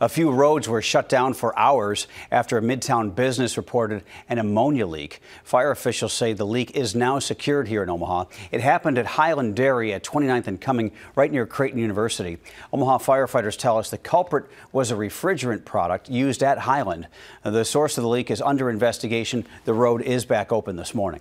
A few roads were shut down for hours after a Midtown business reported an ammonia leak. Fire officials say the leak is now secured here in Omaha. It happened at Hiland Dairy at 29th and Cuming, right near Creighton University. Omaha firefighters tell us the culprit was a refrigerant product used at Hiland. The source of the leak is under investigation. The road is back open this morning.